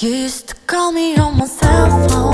You used to call me on my cell phone.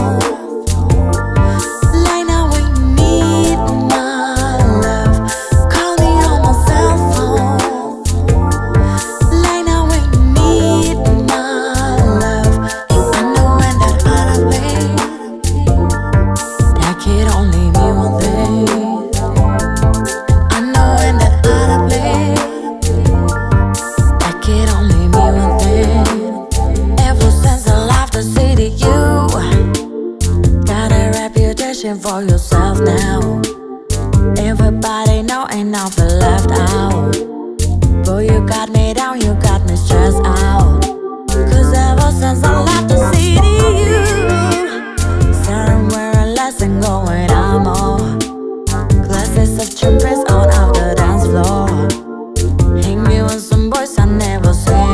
and I feel left out. Boy, you got me down, you got me stressed out. Cause ever since I left the city, you somewhere less than going out more. Glasses of trippers on out the dance floor. Hang me with some boys I never saw.